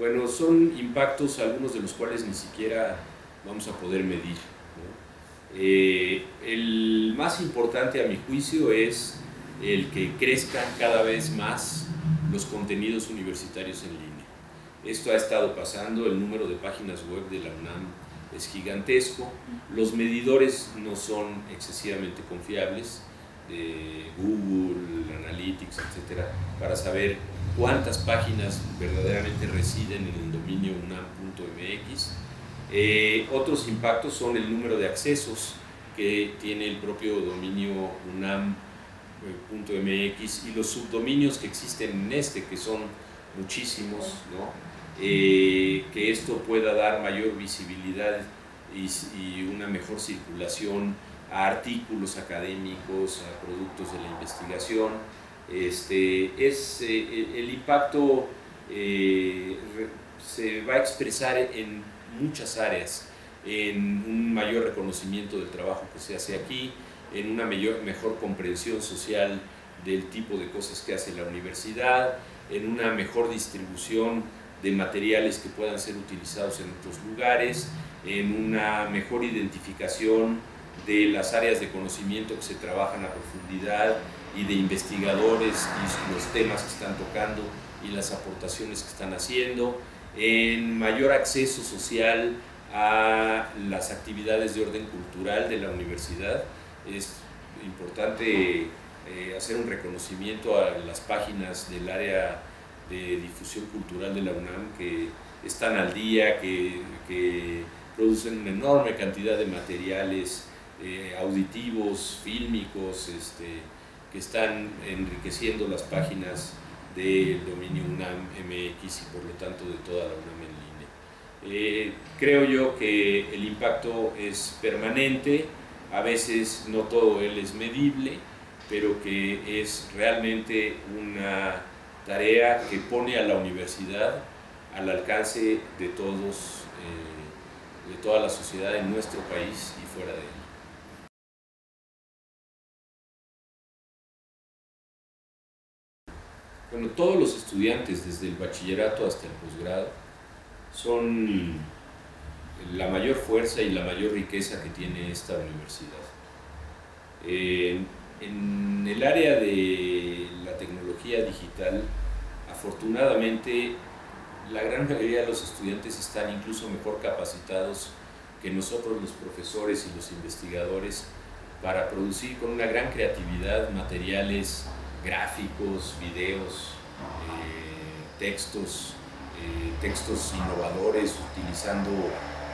Bueno, son impactos algunos de los cuales ni siquiera vamos a poder medir. Eh, el más importante a mi juicio es el que crezcan cada vez más los contenidos universitarios en línea. Esto ha estado pasando, el número de páginas web de la UNAM es gigantesco, los medidores no son excesivamente confiables, de Google, Analytics, etcétera, para saber cuántas páginas verdaderamente residen en el dominio unam.mx. Eh, otros impactos son el número de accesos que tiene el propio dominio unam.mx y los subdominios que existen en este, que son muchísimos, ¿no? Eh, que esto pueda dar mayor visibilidad y, una mejor circulación a artículos académicos, a productos de la investigación. Este, es, eh, el impacto eh, se va a expresar en muchas áreas, en un mayor reconocimiento del trabajo que se hace aquí, en una mayor, mejor comprensión social del tipo de cosas que hace la universidad, en una mejor distribución de materiales que puedan ser utilizados en otros lugares, en una mejor identificación de las áreas de conocimiento que se trabajan a profundidad y de investigadores y los temas que están tocando y las aportaciones que están haciendo, en mayor acceso social a las actividades de orden cultural de la universidad. Es importante eh, hacer un reconocimiento a las páginas del área de difusión cultural de la UNAM que están al día, que, producen una enorme cantidad de materiales eh, auditivos, fílmicos, este, que están enriqueciendo las páginas del dominio UNAM MX y por lo tanto de toda la UNAM en línea. Eh, creo yo que el impacto es permanente, a veces no todo él es medible, pero que es realmente una tarea que pone a la universidad al alcance de todos, eh, de toda la sociedad en nuestro país y fuera de él. Bueno, todos los estudiantes, desde el bachillerato hasta el posgrado, son la mayor fuerza y la mayor riqueza que tiene esta universidad. en el área de la tecnología digital, afortunadamente la gran mayoría de los estudiantes están incluso mejor capacitados que nosotros los profesores y los investigadores para producir con una gran creatividad materiales gráficos, videos, eh, textos, eh, textos innovadores utilizando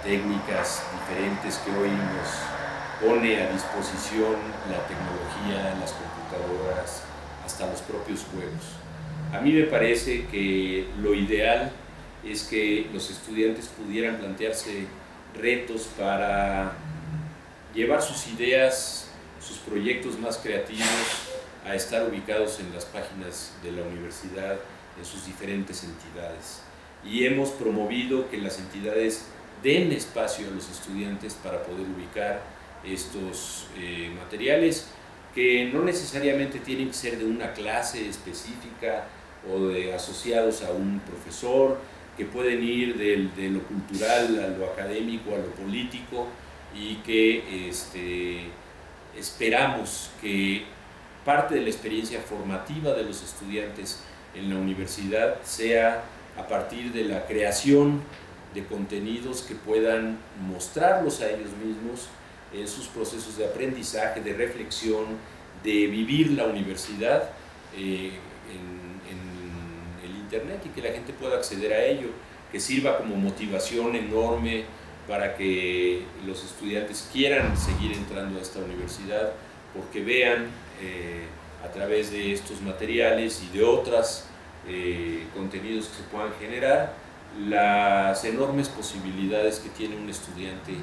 técnicas diferentes que hoy nos pone a disposición la tecnología, las computadoras, hasta los propios juegos. A mí me parece que lo ideal es que los estudiantes pudieran plantearse retos para llevar sus ideas, sus proyectos más creativos a estar ubicados en las páginas de la universidad, en sus diferentes entidades. Y hemos promovido que las entidades den espacio a los estudiantes para poder ubicar estos eh, materiales que no necesariamente tienen que ser de una clase específica o de asociados a un profesor, que pueden ir de lo cultural a lo académico, a lo político y que este, esperamos que parte de la experiencia formativa de los estudiantes en la universidad sea a partir de la creación de contenidos que puedan mostrarlos a ellos mismos en sus procesos de aprendizaje, de reflexión, de vivir la universidad eh, en, el Internet y que la gente pueda acceder a ello, que sirva como motivación enorme para que los estudiantes quieran seguir entrando a esta universidad, porque vean eh, a través de estos materiales y de otros eh, contenidos que se puedan generar, las enormes posibilidades que tiene un estudiante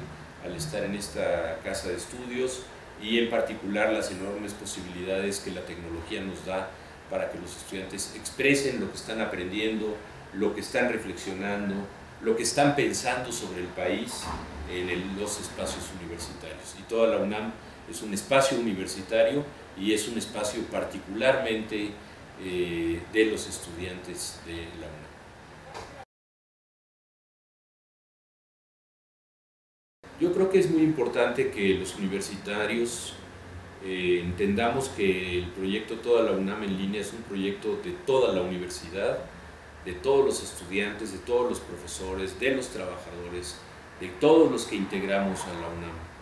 al estar en esta casa de estudios y en particular las enormes posibilidades que la tecnología nos da para que los estudiantes expresen lo que están aprendiendo, lo que están reflexionando, lo que están pensando sobre el país en los espacios universitarios. Y toda la UNAM es un espacio universitario y es un espacio particularmente eh, de los estudiantes de la UNAM. Yo creo que es muy importante que los universitarios eh, entendamos que el proyecto Toda la UNAM en línea es un proyecto de toda la universidad, de todos los estudiantes, de todos los profesores, de los trabajadores, de todos los que integramos a la UNAM.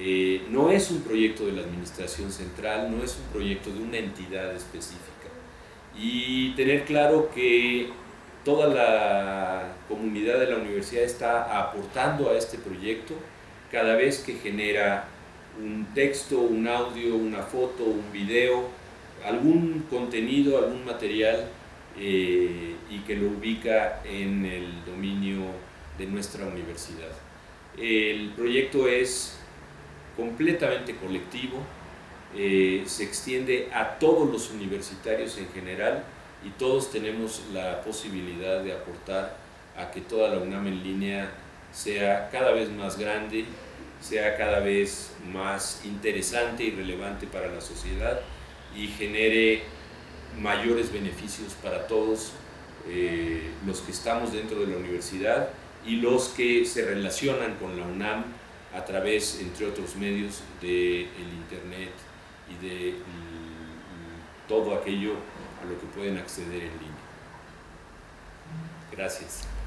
Eh, no es un proyecto de la administración central, no es un proyecto de una entidad específica. Y tener claro que toda la comunidad de la universidad está aportando a este proyecto cada vez que genera un texto, un audio, una foto, un video, algún contenido, algún material eh, y que lo ubica en el dominio de nuestra universidad. El proyecto es completamente colectivo, eh, se extiende a todos los universitarios en general y todos tenemos la posibilidad de aportar a que toda la UNAM en línea sea cada vez más grande, sea cada vez más interesante y relevante para la sociedad y genere mayores beneficios para todos eh, los que estamos dentro de la universidad y los que se relacionan con la UNAM a través, entre otros medios, del Internet y de todo aquello a lo que pueden acceder en línea. Gracias.